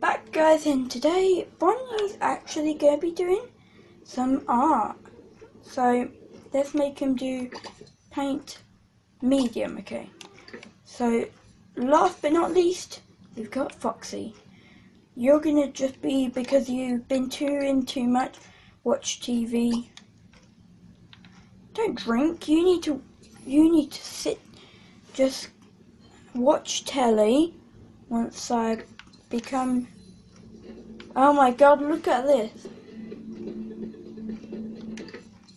Back guys and today Bonnie's actually going to be doing some art. So let's make him do paint medium, okay. So last but not least, we've got Foxy. You're going to just be, because you've been too in too much, watch TV. Don't drink, you need to, you need to sit, just watch telly once I become oh my god look at this.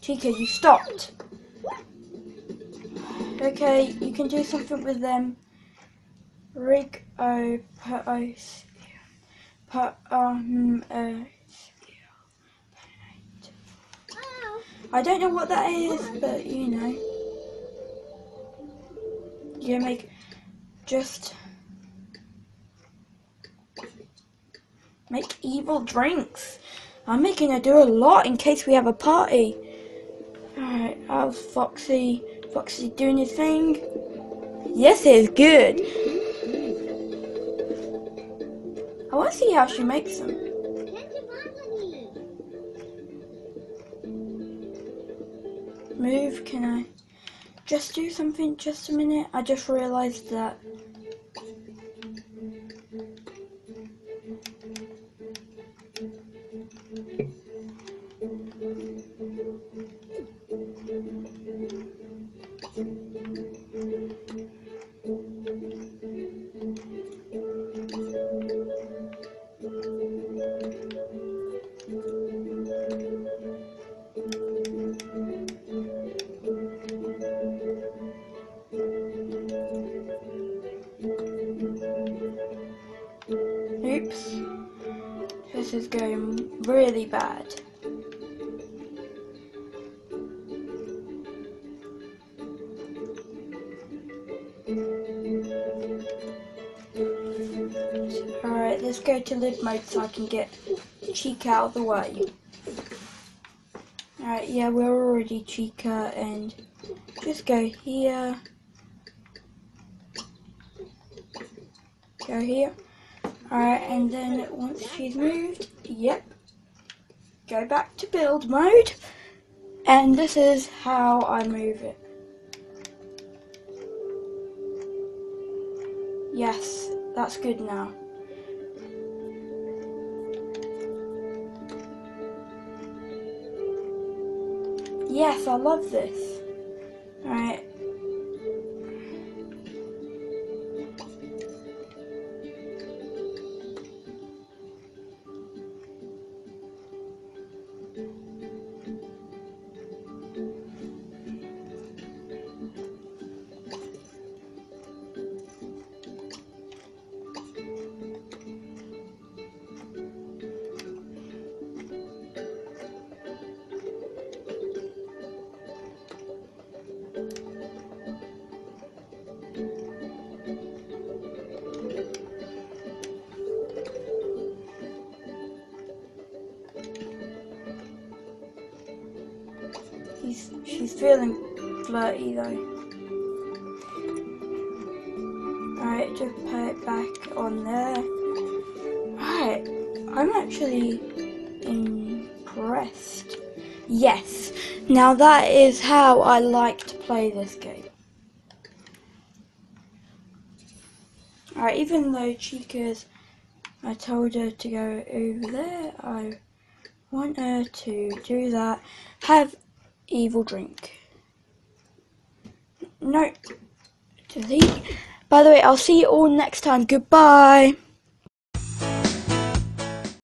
Chica you stopped. Okay you can do something with them. Rig o put o put um I don't know what that is but you know. You make just make evil drinks. I'm making her do a lot in case we have a party. Alright, how's Foxy? Foxy doing his thing? Yes, it is good. I want to see how she makes them. Move, can I just do something just a minute? I just realised that Oops. This is going really bad. Alright, let's go to live mode so I can get Chica out of the way. Alright, yeah, we're already Chica and just go here. Go here. Alright, and then once she's moved, yep, go back to build mode. And this is how I move it. Yes, that's good now. Yes, I love this. Alright. He's, she's feeling flirty though. Alright, just put it back on there. Right, I'm actually impressed. Yes, now that is how I like to play this game. Alright, even though Chica's, I told her to go over there, I want her to do that. Have evil drink. No. Delete. By the way, I'll see you all next time. Goodbye.